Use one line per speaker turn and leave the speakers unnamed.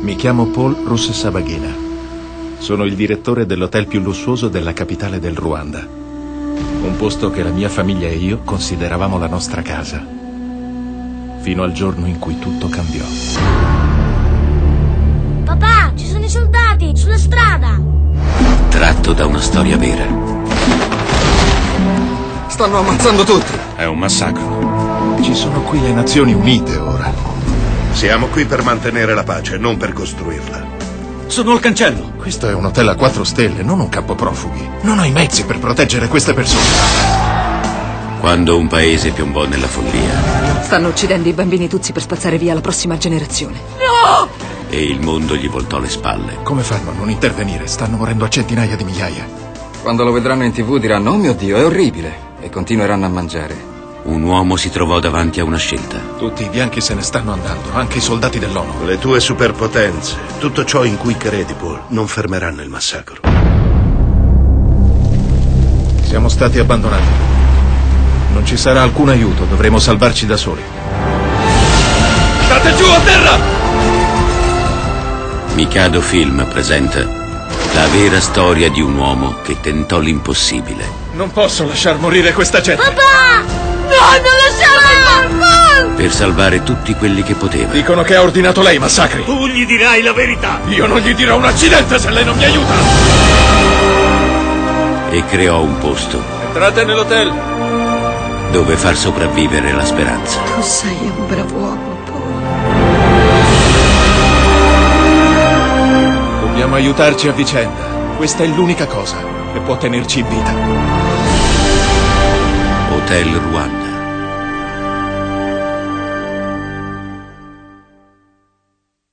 Mi chiamo Paul Russabaghina. Sono il direttore dell'hotel più lussuoso della capitale del Ruanda. Un posto che la mia famiglia e io consideravamo la nostra casa. Fino al giorno in cui tutto cambiò.
Papà, ci sono i soldati sulla strada.
Tratto da una storia vera.
Stanno ammazzando tutti.
È un massacro.
Ci sono qui le Nazioni Unite ora.
Siamo qui per mantenere la pace, non per costruirla.
Sono al cancello.
Questo è un hotel a quattro stelle, non un campo profughi. Non ho i mezzi per proteggere queste persone.
Quando un paese piombò nella follia
Stanno uccidendo i bambini tuzzi per spazzare via la prossima generazione.
e il mondo gli voltò le spalle,
Come fanno a non intervenire? Stanno morendo a centinaia di migliaia.
Quando lo vedranno in tv diranno, oh mio Dio, è orribile. E continueranno a mangiare.
un uomo si trovò davanti a una scelta.
Tutti i bianchi se ne stanno andando, anche i soldati dell'ONU.
Le tue superpotenze, tutto ciò in cui credi, Paul, non fermeranno il massacro.
Siamo stati abbandonati. Non ci sarà alcun aiuto, dovremo salvarci da soli.
State giù a terra! Mikado Film presenta la vera storia di un uomo che tentò l'impossibile
Non posso lasciar morire questa gente.
Papà! No, non lasciamo
per salvare tutti quelli che poteva.
Dicono che ha ordinato lei i massacri.
Tu gli dirai la verità!
Io non gli dirò un accidente se lei non mi aiuta.
E creò un posto
Entrate nell'hotel.
dove far sopravvivere la speranza.
Tu sei un bravo uomo,
aiutarci a vicenda. Questa è l'unica cosa che può tenerci in vita.
Hotel Ruanda.